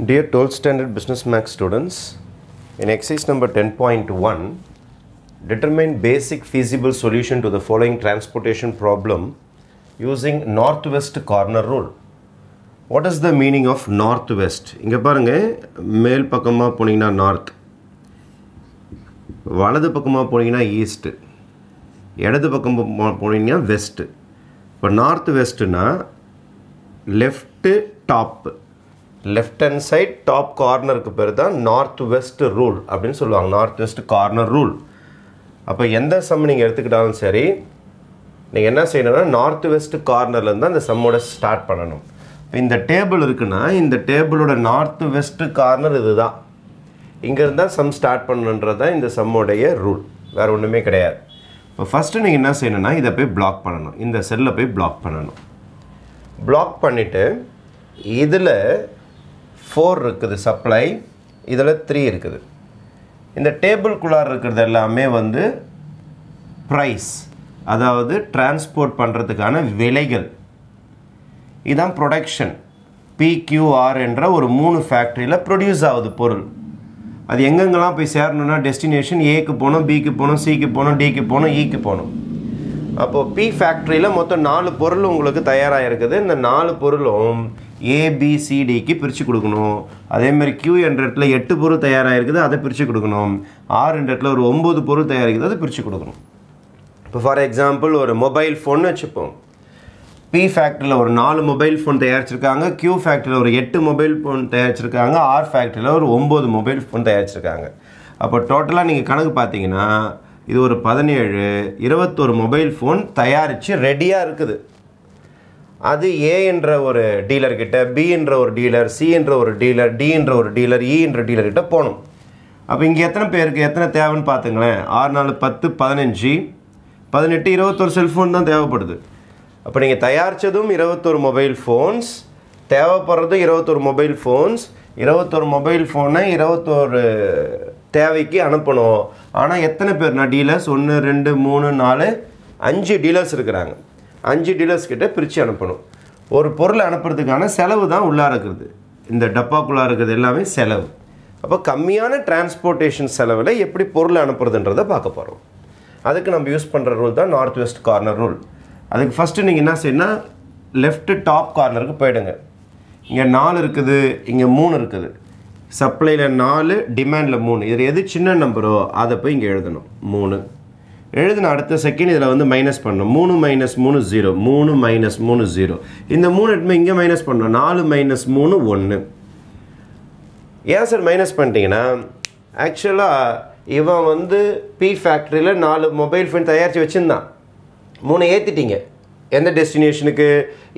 Dear 12th standard business max students, in exercise number 10.1, determine basic feasible solution to the following transportation problem using northwest corner rule. What is the meaning of northwest? இங்கே பாருங்க மேல் பக்கமாக போனீங்கன்னா north வலது பக்கமாக போனீங்கன்னா east இடது பக்கம் போ- போனீங்கன்னா வெஸ்ட்டு இப்போ north வெஸ்ட்டுனா left top Left hand side top கார்னருக்கு பேர் தான் நார்த் வெஸ்ட் ரூல் அப்படின்னு சொல்லுவாங்க. நார்த் வெஸ்ட் கார்னர் ரூல் அப்போ எந்த சம் நீங்கள் எடுத்துக்கிட்டாலும் சரி நீங்கள் என்ன செய்யணும்னா நார்த் வெஸ்ட் கார்னர்லேருந்து தான் அந்த சம்மோட ஸ்டார்ட் பண்ணணும். இப்போ இந்த டேபிள் இருக்குன்னா இந்த டேபிளோட நார்த் வெஸ்ட் கார்னர் இது தான் இங்கேருந்தா சம் ஸ்டார்ட் பண்ணணுன்றது தான் இந்த சம்மோடைய ரூல் வேறு ஒன்றுமே கிடையாது. இப்போ ஃபஸ்ட்டு நீங்கள் என்ன செய்யணும்னா இதை போய் பிளாக் பண்ணணும். இந்த செல்லை போய் பிளாக் பண்ணணும். பிளாக் பண்ணிவிட்டு இதில் ஃபோர் இருக்குது சப்ளை இதில் த்ரீ இருக்குது. இந்த டேபிள்குள்ளார் இருக்கிறது எல்லாமே வந்து ப்ரைஸ் அதாவது டிரான்ஸ்போர்ட் பண்ணுறதுக்கான விலைகள். இதுதான் ப்ரொடக்ஷன் பிக்யூஆர் என்ற ஒரு மூணு ஃபேக்ட்ரியில் ப்ரொடியூஸ் ஆகுது பொருள். அது எங்கெங்கெல்லாம் போய் சேரணும்னா டெஸ்டினேஷன் ஏக்கு போகணும் பிக்கு போகணும் சிக்கு போகணும் டிக்கு போகணும் e இக்கு போகணும். அப்போது பி ஃபேக்ட்ரியில் மொத்தம் நாலு பொருள் உங்களுக்கு தயாராக இருக்குது. இந்த நாலு பொருளும் ஏபிசிடிக்கு பிரித்து கொடுக்கணும். அதேமாதிரி கியூ என்ற இடத்துல எட்டு பொருள் தயாராக இருக்குது அதை பிரித்து கொடுக்கணும். ஆறு என்ற இடத்துல ஒரு ஒம்பது பொருள் தயாரிக்குது அதை பிரித்து கொடுக்கணும். இப்போ ஃபார் எக்ஸாம்பிள் ஒரு மொபைல் ஃபோன் வச்சுப்போம். பி ஃபேக்ட்ரியில் ஒரு நாலு மொபைல் ஃபோன் தயாரிச்சிருக்காங்க கியூ ஃபேக்ட்ரியில் ஒரு எட்டு மொபைல் ஃபோன் தயாரிச்சிருக்காங்க ஆர் ஃபேக்ட்ரியில் ஒரு ஒம்பது மொபைல் ஃபோன் தயாரிச்சிருக்காங்க. அப்போ டோட்டலாக நீங்கள் கணக்கு பார்த்தீங்கன்னா இது ஒரு பதினேழு இருபத்தொரு மொபைல் ஃபோன் தயாரித்து ரெடியாக இருக்குது. அது ஏ என்ற ஒரு டீலர் கிட்ட பி என்ற ஒரு டீலர் சி என்ற ஒரு டீலர் டி என்ற ஒரு டீலர் இ e என்ற போகணும். அப்போ இங்கே எத்தனை பேருக்கு எத்தனை தேவைன்னு பார்த்துங்களேன். ஆறு நாலு பத்து பதினஞ்சு பதினெட்டு இருபத்தொரு செல்ஃபோன் தான் தேவைப்படுது. அப்போ நீங்கள் தயாரித்ததும் இருபத்தொரு மொபைல் ஃபோன்ஸ் தேவைப்படுறதும் இருபத்தொரு மொபைல் ஃபோன்ஸ் இருபத்தொரு மொபைல் ஃபோனை இருபத்தொரு தேவைக்கு அனுப்பணும். ஆனால் எத்தனை பேர்னா டீலர்ஸ் ஒன்று ரெண்டு மூணு நாலு அஞ்சு டீலர்ஸ் இருக்கிறாங்க. அஞ்சு டீலர்ஸ்கிட்ட பிரித்து அனுப்பணும். ஒரு பொருளை அனுப்புறதுக்கான செலவு தான் உள்ளார இருக்கிறது. இந்த டப்பாக்குள்ளார இருக்கிறது எல்லாமே செலவு. அப்போ கம்மியான டிரான்ஸ்போர்ட்டேஷன் செலவில் எப்படி பொருளை அனுப்புறதுன்றதை பார்க்க போகிறோம் அதுக்கு நம்ம யூஸ் பண்ணுற ரூல் தான் நார்த் வெஸ்ட் கார்னர் ரூல் அதுக்கு ஃபஸ்ட்டு நீங்கள் என்ன செய்யணும்னா லெஃப்ட்டு டாப் கார்னருக்கு போயிடுங்க. இங்கே நாலு இருக்குது இங்கே மூணு இருக்குது. சப்ளையில் நாலு டிமாண்டில் மூணு. இதில் எது சின்ன நம்பரோ அதை போய் இங்கே எழுதணும். மூணு. எழுதின அடுத்த செகண்ட் இதில் வந்து மைனஸ் பண்ணணும். மூணு மைனஸ் மூணு ஜீரோ மூணு மைனஸ் மூணு ஜீரோ இந்த மூணு எட்டுமே இங்கே மைனஸ் பண்ணணும். நாலு மைனஸ் மூணு ஒன்று ஏன் சார் மைனஸ் பண்ணிட்டீங்கன்னா ஆக்சுவலாக இவன் வந்து பி ஃபேக்ட்ரியில் நாலு மொபைல் ஃபோன் தயாரித்து வச்சுருந்தான். மூணு ஏற்றிட்டீங்க எந்த டெஸ்டினேஷனுக்கு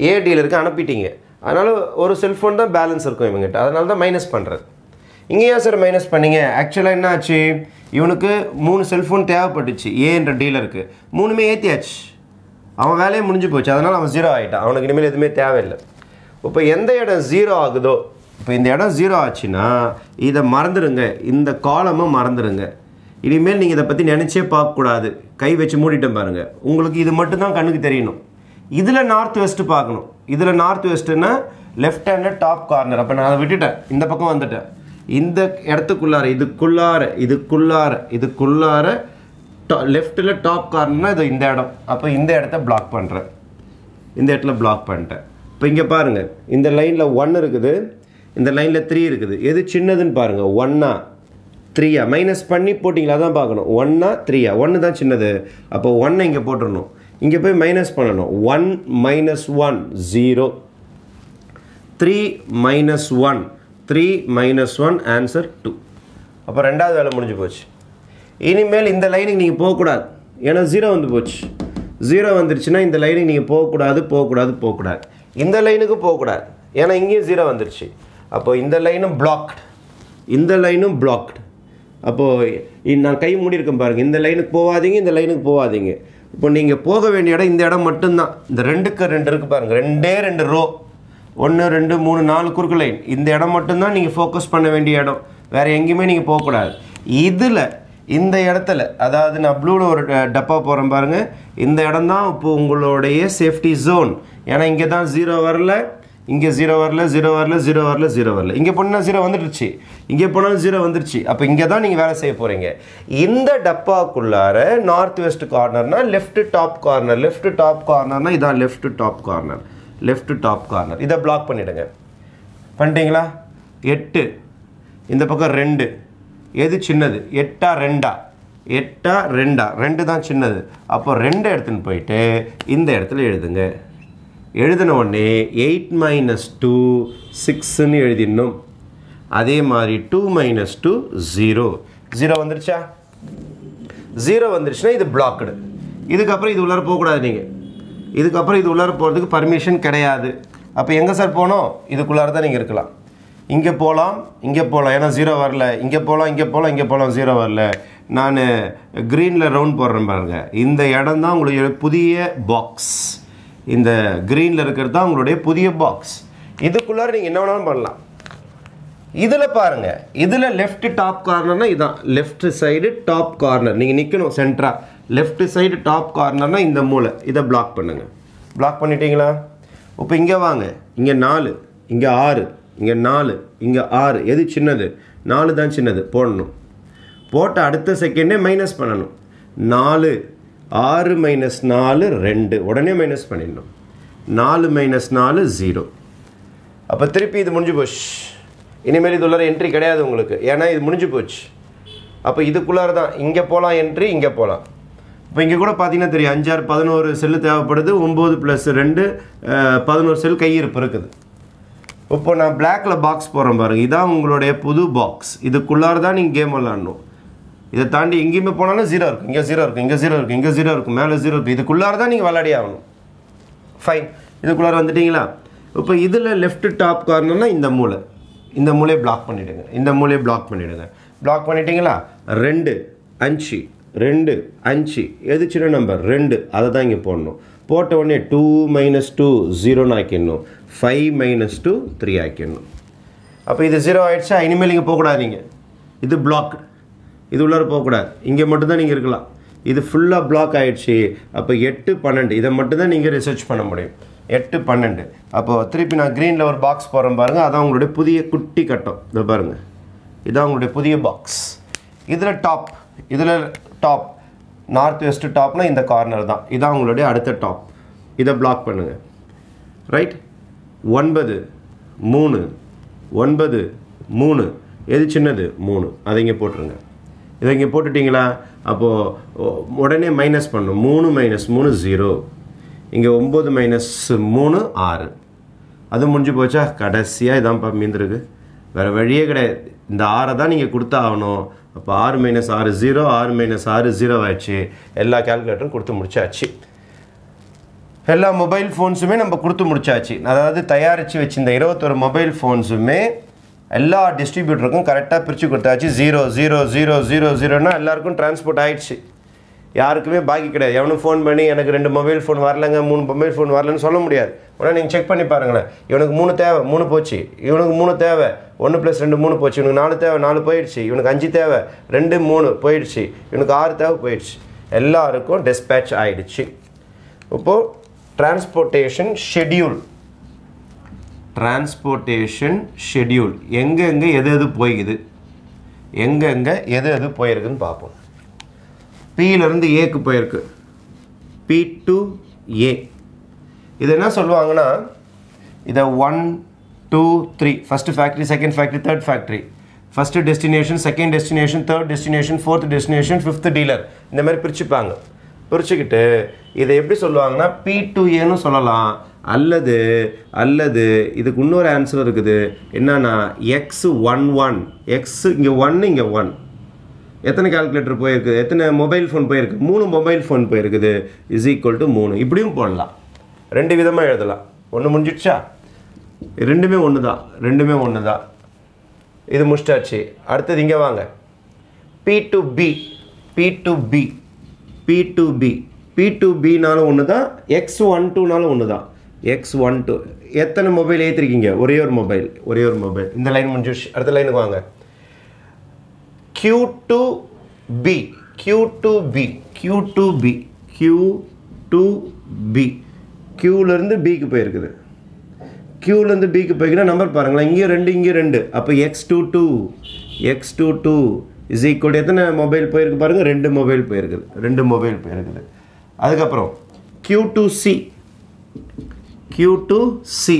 ஏ டீலருக்கு அனுப்பிட்டீங்க. அதனால் ஒரு செல்ஃபோன் தான் பேலன்ஸ் இருக்கும் இவங்ககிட்ட அதனால தான் மைனஸ் பண்ணுறது இங்கேயா சார் மைனஸ் பண்ணீங்க. ஆக்சுவலாக என்ன ஆச்சு இவனுக்கு மூணு செல்ஃபோன் தேவைப்பட்டுச்சு. ஏன்ற டீலருக்கு மூணுமே ஏற்றியாச்சு அவன் வேலையே முடிஞ்சு போச்சு. அதனால் அவன் ஜீரோ ஆகிட்டான் அவனுக்கு இனிமேல் எதுவுமே தேவையில்லை. இப்போ எந்த இடம் ஜீரோ ஆகுதோ? இப்போ இந்த இடம் ஜீரோ ஆச்சுன்னா இதை மறந்துடுங்க இந்த காலமை மறந்துடுங்க இனிமேல் நீங்கள் இதை பற்றி நினச்சே பார்க்கக்கூடாது. கை வச்சு மூடிட்டேன் பாருங்கள் உங்களுக்கு இது மட்டும்தான் கண்ணுக்கு தெரியணும். இதில் நார்த் வெஸ்ட்டு பார்க்கணும். இதில் நார்த் வெஸ்ட்டுன்னா லெஃப்ட் ஹேண்டில் டாப் கார்னர் அப்போ நான் அதை விட்டுட்டேன். இந்த பக்கம் வந்துட்டேன். இந்த இடத்துக்குள்ளார இதுக்குள்ளார இதுக்குள்ளார இதுக்குள்ளார லெஃப்ட்டில் டாப் கார்னர்னா இது இந்த இடம். அப்போ இந்த இடத்த பிளாக் பண்ணுறேன் இந்த இடத்துல பிளாக் பண்ணிட்டேன். இப்போ இங்கே பாருங்கள் இந்த லைனில் ஒன் இருக்குது இந்த லைனில் த்ரீ இருக்குது. எது சின்னதுன்னு பாருங்கள் ஒன்னா த்ரீயா மைனஸ் பண்ணி போட்டிங்களா தான் பார்க்கணும். ஒன்னா த்ரீயா ஒன்று தான் சின்னது. அப்போ ஒன்னை இங்கே போட்டுடணும் இங்கே போய் மைனஸ் பண்ணணும். One minus one zero three minus one three minus one answer two அப்போ ரெண்டாவது வேலை முடிஞ்சு போச்சு. இனிமேல் இந்த லைனுக்கு நீங்கள் போகக்கூடாது. ஏன்னா ஜீரோ வந்து போச்சு. ஜீரோ வந்துருச்சுன்னா இந்த லைனுக்கு நீங்கள் போகக்கூடாது போகக்கூடாது போகக்கூடாது. இந்த லைனுக்கு போகக்கூடாது. ஏன்னா இங்கேயும் ஜீரோ வந்துருச்சு. அப்போது இந்த லைனும் பிளாக்டு இந்த லைனும் பிளாக்டு அப்போது நான் கை மூடி இருக்கேன் பாருங்கள் இந்த லைனுக்கு போகாதீங்க இந்த லைனுக்கு போகாதீங்க. இப்போ நீங்கள் போக வேண்டிய இடம் இந்த இடம் மட்டும்தான். இந்த ரெண்டுக்கு ரெண்டு இருக்குது பாருங்கள் ரெண்டே ரெண்டு ரோ ஒன்று ரெண்டு மூணு நாலு குறுக்கு லைன் இந்த இடம் மட்டும்தான் நீங்கள் ஃபோக்கஸ் பண்ண வேண்டிய இடம். வேறு எங்கேயுமே நீங்கள் போகக்கூடாது இதில் இந்த இடத்துல அதாவது நான் ப்ளூவில் ஒரு ட- டப்பா போகிறேன் பாருங்கள் இந்த இடம் தான் இப்போ உங்களுடைய சேஃப்டி ஜோன் ஏன்னா இங்கே தான் ஜீரோ வரல இங்கே ஜீரோ வரல ஜீரோ வரல ஜீரோ வரல ஜீரோ வரல. இங்கே போனால் ஜீரோ வந்துடுச்சு. இங்கே போனாலும் ஜீரோ வந்துடுச்சு. அப்போ இங்கே தான் நீங்கள் வேலை செய்ய போகிறீங்க இந்த டப்பாக்குள்ளார north west கார்னர்னா left top corner left top கார்னர்னால் இதான் left top corner left top corner இதை பிளாக் பண்ணிவிடுங்க பண்ணிட்டீங்களா? எட்டு. இந்த பக்கம் ரெண்டு. எது சின்னது? எட்டா ரெண்டா? எட்டா ரெண்டா? ரெண்டு தான் சின்னது. அப்போ ரெண்டு எடுத்துன்னு போயிட்டு இந்த இடத்துல எழுதுங்க. எழுதின உடனே எயிட் மைனஸ் டூ சிக்ஸ்ன்னு எழுதிடணும். அதே மாதிரி two minus two zero zero வந்துருச்சா? ஜீரோ வந்துருச்சுன்னா இது பிளாக்டு இதுக்கப்புறம் இது உள்ளார போகக்கூடாது நீங்கள் இதுக்கப்புறம் இது உள்ளார போகிறதுக்கு பர்மிஷன் கிடையாது. அப்போ எங்கே சார் போனோம்? இதுக்குள்ளார தான் நீங்கள் இருக்கலாம். இங்கே போகலாம் இங்கே போகலாம் ஏன்னா ஜீரோ வரல. இங்கே போகலாம் இங்கே போகலாம் இங்கே போகலாம் ஜீரோ வரல. நான் க்ரீனில் ரவுண்ட் போடுறேன் பாருங்கள் இந்த இடம் தான் உங்களுடைய புதிய பாக்ஸ் இந்த க்ரீனில் இருக்கிறது தான் உங்களுடைய புதிய பாக்ஸ் இதுக்குள்ளார நீங்கள் என்ன வேணாலும் பண்ணலாம். இதில் பாருங்கள் இதில் லெஃப்ட் டாப் கார்னர்னா இதுதான் லெஃப்ட் சைடு டாப் கார்னர் நீங்கள் நிற்கணும் சென்ட்ராக லெஃப்ட் சைடு டாப் கார்னர்னால் இந்த மூளை இதை பிளாக் பண்ணுங்கள் பிளாக் பண்ணிட்டீங்களா? இப்போ இங்கே வாங்க. இங்கே நாலு இங்கே ஆறு இங்கே நாலு இங்கே ஆறு. எது சின்னது? நாலு தான் சின்னது. போடணும். போட்ட அடுத்த செகண்டே மைனஸ் பண்ணணும். நாலு ஆறு மைனஸ் நாலு ரெண்டு. உடனே மைனஸ் பண்ணிடணும். நாலு மைனஸ் நாலு ஜீரோ அப்போ திருப்பி இது முடிஞ்சு போச்சு. இனிமேல் இது உள்ளார என்ட்ரி கிடையாது உங்களுக்கு. ஏன்னா இது முடிஞ்சு போச்சு. அப்போ இதுக்குள்ளார தான் இங்கே போகலாம் என்ட்ரி இங்கே போகலாம் இப்போ இங்கே கூட பார்த்தீங்கன்னா தெரியும் அஞ்சாறு பதினோரு செல்லு தேவைப்படுது ஒம்பது ப்ளஸ் ரெண்டு பதினோரு செல் கையிருப்பு இருக்குது. இப்போ நான் பிளாக்கில் பாக்ஸ் போடுறேன் பாருங்க. இதான் உங்களுடைய புது பாக்ஸ் இதுக்குள்ளார தான் நீங்கள் கேம் விளாடணும் இதை தாண்டி எங்கேயுமே போனாலும் ஜீரோ இருக்கும் இங்கே ஜீரோ இருக்கும் இங்கே ஜீரோ இருக்கும் இங்கே ஜீரோ இருக்கும் மேலே ஜீரோ இருக்கும் இதுக்குள்ளார தான் நீங்கள் விளையாடி ஆகணும். ஃபைன் இதுக்குள்ளார வந்துட்டீங்களா? இப்போ இதில் லெஃப்ட் டாப் கார்னர்னா இந்த மூளை இந்த மூலையை பிளாக் பண்ணிவிடுங்க இந்த மூலையை பிளாக் பண்ணிவிடுங்க பிளாக் பண்ணிட்டீங்களா? ரெண்டு அஞ்சு. ரெண்டு அஞ்சு. எது சின்ன நம்பர் ரெண்டு. அதை தான் இங்கே போடணும். போட்ட உடனே டூ மைனஸ் டூ ஜீரோன்னு ஆக்கிடணும். ஃபைவ் மைனஸ் டூ த்ரீ ஆக்கிடணும். அப்போ இது ஜீரோ ஆயிடுச்சா? இனிமேல் இங்கே போகக்கூடாது நீங்கள் இது பிளாக் இது உள்ளார போகக்கூடாது. இங்கே மட்டும்தான் நீங்கள் இருக்கலாம். இது ஃபுல்லாக பிளாக் ஆகிடுச்சி அப்போ எட்டு பன்னெண்டு. இதை மட்டும்தான் நீங்கள் ரிசர்ச் பண்ண முடியும். எட்டு பன்னெண்டு. அப்போ திருப்பி நான் க்ரீனில் ஒரு பாக்ஸ் போகிறேன் பாருங்கள் அதான் உங்களுடைய புதிய குட்டி கட்டம். இதை பாருங்கள் இதான் உங்களுடைய புதிய பாக்ஸ் இதில் டாப் இதில் டாப் நார்த் வெஸ்ட் டாப்னா இந்த கார்னர் தான். இதான் உங்களுடைய அடுத்த டாப் இதை பிளாக் பண்ணுங்கள் ரைட் ஒன்பது மூணு ஒன்பது மூணு. எது சின்னது? மூணு. அதை இங்கே போட்டுருங்க. இதை இங்கே போட்டுட்டிங்களா? அப்போது உடனே மைனஸ் பண்ணும். மூணு மைனஸ் மூணு ஜீரோ இங்கே ஒம்பது மைனஸ் மூணு ஆறு. அது முடிஞ்சு போச்சா? கடைசியாக இதான்ப்பா மீந்திருக்கு. வேறு வழியே கிடையாது. இந்த ஆறை தான் நீங்கள் கொடுத்தா ஆகணும் அப்போ ஆறு மைனஸ் ஆறு ஜீரோ ஆறு மைனஸ் ஆறு ஜீரோ ஆயிடுச்சு. எல்லா கேல்குலேட்டரும் கொடுத்து முடிச்சாச்சு. எல்லா மொபைல் ஃபோன்ஸுமே நம்ம கொடுத்து முடிச்சாச்சு. அதாவது தயாரித்து வச்சிருந்த இருபத்தொரு மொபைல் ஃபோன்ஸுமே எல்லா டிஸ்ட்ரிபியூட்டருக்கும் கரெக்டாக பிரித்து கொடுத்தாச்சு. ஜீரோ ஜீரோ ஜீரோ ஜீரோ ஜீரோனா எல்லாருக்கும் டிரான்ஸ்போர்ட் ஆயிடுச்சு. யாருக்குமே பாக்கி கிடையாது. எவனும் ஃபோன் பண்ணி எனக்கு ரெண்டு மொபைல் ஃபோன் வரலங்க மூணு மொபைல் ஃபோன் வரலன்னு சொல்ல முடியாது. உடனே நீங்கள் செக் பண்ணி பாருங்களேன். இவனுக்கு மூணு தேவை மூணு போச்சு. இவனுக்கு மூணு தேவை ஒன்று ப்ளஸ் ரெண்டு மூணு போச்சு. இவனுக்கு நாலு தேவை நாலு போயிடுச்சு. இவனுக்கு அஞ்சு தேவை ரெண்டு மூணு போயிடுச்சு. இவனுக்கு ஆறு தேவை போயிடுச்சு. எல்லாருக்கும் டிஸ்பேட்ச் ஆயிடுச்சு. இப்போது டிரான்ஸ்போர்ட்டேஷன் ஷெட்யூல் டிரான்ஸ்போர்ட்டேஷன் ஷெட்யூல் எங்கெங்கே எது எது போய்க்குது? எங்கெங்கே எது எது போயிருக்குன்னு பார்ப்போம். பியிலேருந்து ஏக்கு போயிருக்கு. பி டு ஏ இது என்ன சொல்லுவாங்கன்னா இதை one two three first factory second factory third factory first destination second destination third destination fourth destination fifth dealer இந்த மாதிரி பிரிச்சுப்பாங்க. பிரிச்சுக்கிட்டு இதை எப்படி சொல்லுவாங்கன்னா பி டு ஏன்னு சொல்லலாம். அல்லது அல்லது இதுக்கு இன்னொரு ஆன்சர் இருக்குது. என்னன்னா எக்ஸ் ஒன் ஒன் எக்ஸ் இங்கே ஒன்று இங்கே ஒன் எத்தனை கால்குலேட்டர் போயிருக்குது எத்தனை மொபைல் ஃபோன் போயிருக்கு? மூணு மொபைல் ஃபோன் போயிருக்குது. இஸ் ஈக்குவல் டு மூணு. இப்படியும் போடலாம். ரெண்டு விதமாக எழுதலாம். ஒன்று முடிஞ்சிடுச்சா? ரெண்டுமே ஒன்று தான் ரெண்டுமே ஒன்று தான் இது முடிச்சிட்டாச்சு அடுத்தது இங்கே வாங்க. P to P P to P P to P P to பினாலும் ஒன்று தான் எக்ஸ் ஒன் டூனாலும் ஒன்று தான் எக்ஸ் ஒன் டூ எத்தனை மொபைல் ஏற்றிருக்கீங்க ஒரே ஒரு மொபைல் ஒரே ஒரு மொபைல் இந்த லைன் முடிஞ்சிடுச்சு. அடுத்த லைனுக்கு வாங்க. Q to B. Q to B. Q to B. Q to B. Qலேருந்து பிக்கு போயிருக்குது. க்யூலேருந்து பிக்கு போய்க்கினா நம்பர் பாருங்களேன். இங்கேயும் ரெண்டு இங்கேயும் ரெண்டு. அப்போ X two two X two two is equal எத்தனை மொபைல் போயிருக்கு பாருங்கள் ரெண்டு மொபைல் போயிருக்குது. ரெண்டு மொபைல் போயிருக்குது. அதுக்கப்புறம் Q to C Q to C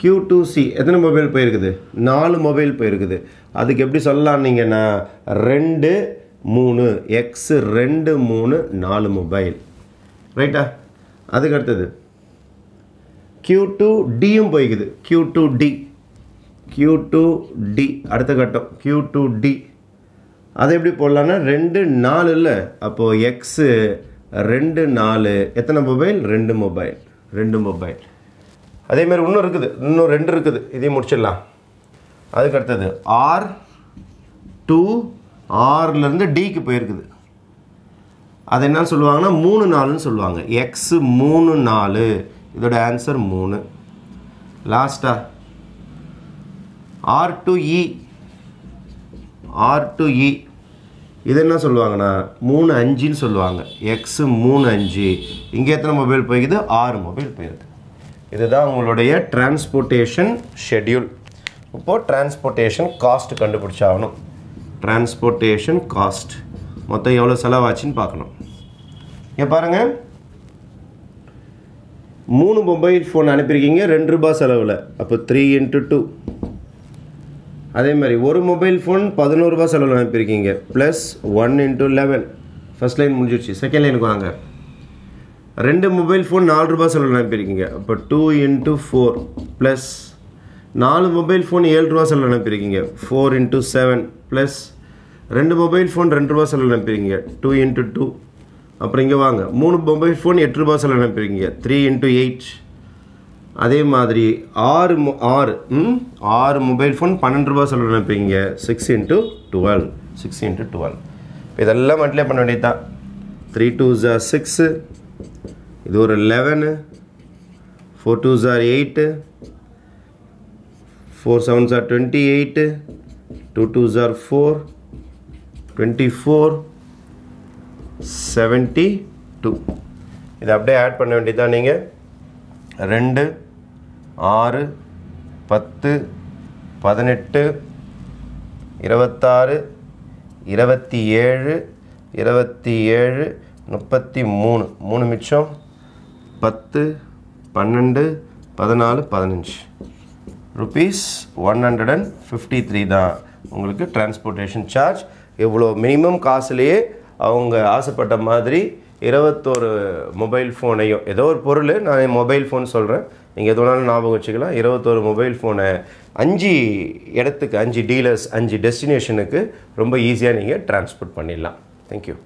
Q to C எத்தனை மொபைல் போயிருக்குது? நாலு மொபைல் போயிருக்குது. அதுக்கு எப்படி சொல்லலாம் நீங்கன்னா ரெண்டு மூணு எக்ஸ் ரெண்டு மூணு நாலு மொபைல் ரைட்டா அதுக்கு அடுத்தது க்யூ டூ டியும் போய்க்குது. Q to D Q to D அடுத்த கட்டம். க்யூ டூ டி அதை எப்படி போடலான்னா ரெண்டு நாலு இல்லை. அப்போது எக்ஸு ரெண்டு நாலு. எத்தனை மொபைல் ரெண்டு மொபைல் ரெண்டு மொபைல் அதேமாதிரி இன்னும் இருக்குது. இன்னும் ரெண்டு இருக்குது. இதையும் முடிச்சிடலாம். அதுக்கு அடுத்தது ஆர் டூ ஆர்லேருந்து டிக்கு போயிருக்குது. அது என்ன சொல்லுவாங்கன்னா மூணு நாலுன்னு சொல்லுவாங்க. எக்ஸு மூணு நாலு. இதோட ஆன்சர் மூணு. லாஸ்டா R to E R to E இது என்ன சொல்லுவாங்கன்னா மூணு அஞ்சுன்னு சொல்லுவாங்க. எக்ஸு மூணு அஞ்சு. இங்கே எத்தனை மொபைல் போய்க்குது? ஆறு மொபைல் போயிருக்கு. இதுதான் உங்களுடைய டிரான்ஸ்போர்ட்டேஷன் ஷெட்யூல் இப்போது டிரான்ஸ்போர்ட்டேஷன் காஸ்ட் கண்டுபிடிச்சாகணும். டிரான்ஸ்போர்ட்டேஷன் காஸ்ட் மொத்தம் எவ்வளோ செலவாச்சுன்னு பார்க்கணும். இங்கே பாருங்கள் மூணு மொபைல் ஃபோன் அனுப்பியிருக்கீங்க ரெண்டு ரூபாய் செலவில். அப்போ த்ரீ இன்ட்டு டூ அதே மாதிரி ஒரு மொபைல் ஃபோன் பதினோரு செலவில் அனுப்பியிருக்கீங்க plus one into eleven first line முடிஞ்சிருச்சு. செகண்ட் லைனுக்கு வாங்க. ரெண்டு மொபைல் ஃபோன் நாலு ரூபாய் செலவில் அனுப்பியிருக்கீங்க அப்போ டூ இன்ட்டு ஃபோர் ப்ளஸ் நாலு மொபைல் ஃபோன் ஏழு ரூபா செலவில் அனுப்பியிருக்கீங்க ஃபோர் இன்ட்டு செவன் ப்ளஸ் ரெண்டு மொபைல் ஃபோன் ரெண்டு ரூபா செலவில் அனுப்பியிருக்கீங்க டூ இன்ட்டு டூ அப்புறம் இங்கே வாங்க. மூணு மொபைல் ஃபோன் எட்டு ரூபா செலவில் அனுப்பியிருக்கீங்க த்ரீ இன்ட்டு எயிட் அதே மாதிரி ஆறு மொ ஆறு ம்? ஆறு மொபைல் ஃபோன் பன்னெண்டு ரூபா செலவு அனுப்பிங்க six into twelve six into twelve இப்போ இதெல்லாம் மட்டும் பண்ண வேண்டியது தான் த்ரீ டூ ஜ சிக்ஸு இது ஒரு eleven four two sir eight four seven sir twenty eight two two jar four twenty four seventy two இதை அப்படியே ஆட் பண்ண வேண்டியதான் நீங்கள் ரெண்டு ஆறு பத்து பதினெட்டு இருபத்தாறு இருபத்தி ஏழு இருபத்தி ஏழு முப்பத்தி மூணு. மூணு மிச்சம். பத்து பன்னெண்டு பதினாலு பதினஞ்சு. Rupees one hundred and fifty three தான் உங்களுக்கு டிரான்ஸ்போர்ட்டேஷன் சார்ஜ் இவ்வளோ மினிமம் காசுலேயே அவங்க ஆசைப்பட்ட மாதிரி இருபத்தோரு மொபைல் ஃபோனையும் ஏதோ ஒரு பொருள் நான் மொபைல் ஃபோன் சொல்கிறேன் நீங்கள் எது வேணாலும் ஞாபகம் வச்சுக்கலாம். இருபத்தோரு மொபைல் ஃபோனை அஞ்சு இடத்துக்கு அஞ்சு டீலர்ஸ் அஞ்சு டெஸ்டினேஷனுக்கு ரொம்ப ஈஸியாக நீங்கள் டிரான்ஸ்போர்ட் பண்ணிடலாம். தேங்க்யூ